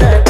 better.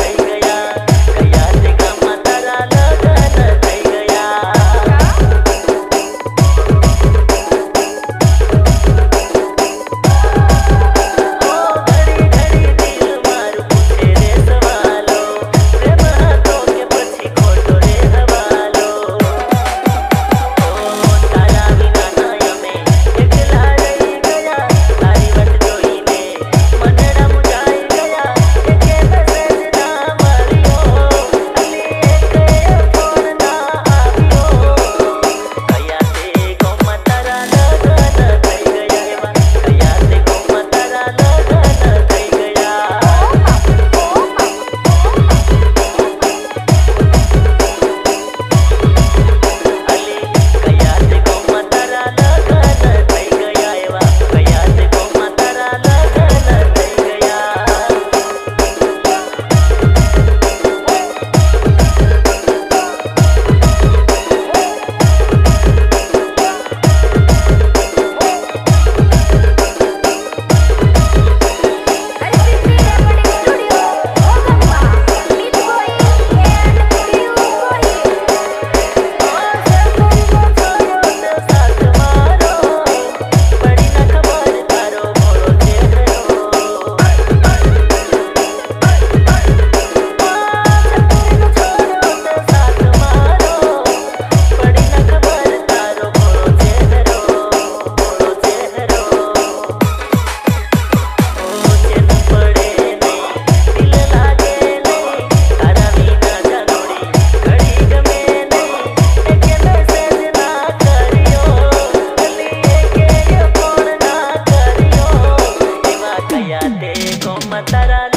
matarán.